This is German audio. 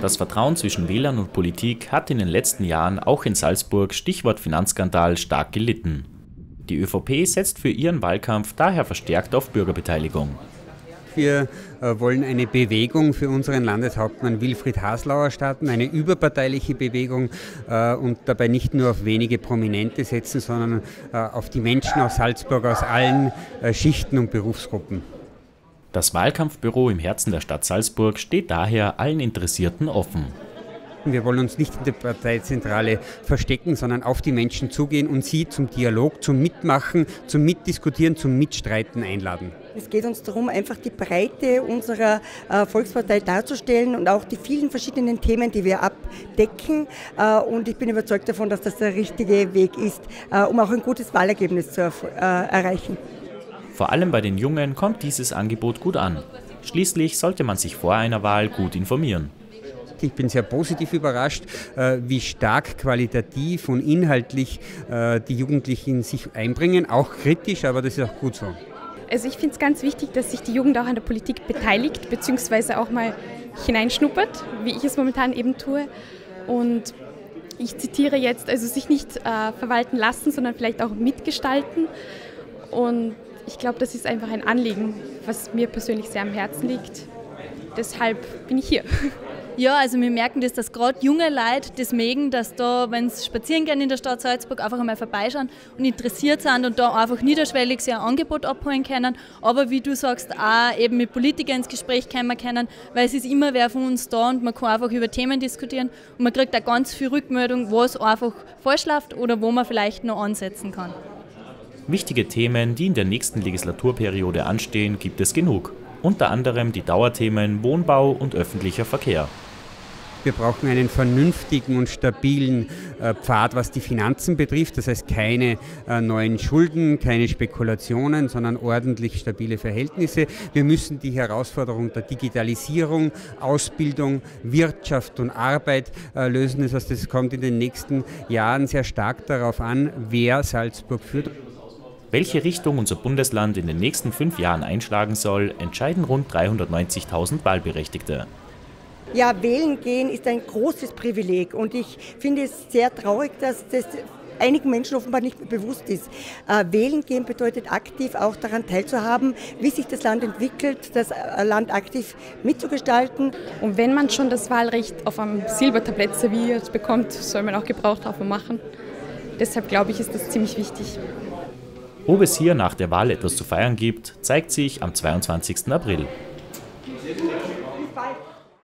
Das Vertrauen zwischen Wählern und Politik hat in den letzten Jahren auch in Salzburg, Stichwort Finanzskandal, stark gelitten. Die ÖVP setzt für ihren Wahlkampf daher verstärkt auf Bürgerbeteiligung. Wir äh, wollen eine Bewegung für unseren Landeshauptmann Wilfried Haslauer starten, eine überparteiliche Bewegung äh, und dabei nicht nur auf wenige Prominente setzen, sondern äh, auf die Menschen aus Salzburg aus allen Schichten und Berufsgruppen. Das Wahlkampfbüro im Herzen der Stadt Salzburg steht daher allen Interessierten offen. Wir wollen uns nicht in der Parteizentrale verstecken, sondern auf die Menschen zugehen und sie zum Dialog, zum Mitmachen, zum Mitdiskutieren, zum Mitstreiten einladen. Es geht uns darum, einfach die Breite unserer äh, Volkspartei darzustellen und auch die vielen verschiedenen Themen, die wir abdecken. Äh, und ich bin überzeugt davon, dass das der richtige Weg ist, äh, um auch ein gutes Wahlergebnis zu erreichen. Vor allem bei den Jungen kommt dieses Angebot gut an. Schließlich sollte man sich vor einer Wahl gut informieren. Ich bin sehr positiv überrascht, äh, wie stark qualitativ und inhaltlich äh, die Jugendlichen sich einbringen, auch kritisch, aber das ist auch gut so. Also ich finde es ganz wichtig, dass sich die Jugend auch an der Politik beteiligt, beziehungsweise auch mal hineinschnuppert, wie ich es momentan eben tue. Und ich zitiere jetzt, also sich nicht äh, verwalten lassen, sondern vielleicht auch mitgestalten. Und ich glaube, das ist einfach ein Anliegen, was mir persönlich sehr am Herzen liegt. Deshalb bin ich hier. Ja, also wir merken das, dass gerade junge Leute das mögen, dass da, wenn sie spazieren gehen in der Stadt Salzburg, einfach einmal vorbeischauen und interessiert sind und da einfach niederschwellig sich ein Angebot abholen können. Aber wie du sagst, auch eben mit Politikern ins Gespräch kommen können, weil es ist immer wer von uns da und man kann einfach über Themen diskutieren und man kriegt auch ganz viel Rückmeldung, was einfach falsch läuft oder wo man vielleicht noch ansetzen kann. Wichtige Themen, die in der nächsten Legislaturperiode anstehen, gibt es genug. Unter anderem die Dauerthemen Wohnbau und öffentlicher Verkehr. Wir brauchen einen vernünftigen und stabilen äh, Pfad, was die Finanzen betrifft. Das heißt keine äh, neuen Schulden, keine Spekulationen, sondern ordentlich stabile Verhältnisse. Wir müssen die Herausforderung der Digitalisierung, Ausbildung, Wirtschaft und Arbeit äh, lösen. Das heißt, es kommt in den nächsten Jahren sehr stark darauf an, wer Salzburg führt. Welche Richtung unser Bundesland in den nächsten fünf Jahren einschlagen soll, entscheiden rund 390.000 Wahlberechtigte. Ja, wählen gehen ist ein großes Privileg und ich finde es sehr traurig, dass das einigen Menschen offenbar nicht bewusst ist. Äh, wählen gehen bedeutet aktiv auch daran teilzuhaben, wie sich das Land entwickelt, das äh, Land aktiv mitzugestalten. Und wenn man schon das Wahlrecht auf einem Silbertablett serviert bekommt, soll man auch Gebrauch davon machen. Deshalb glaube ich, ist das ziemlich wichtig. Ob es hier nach der Wahl etwas zu feiern gibt, zeigt sich am 22. April.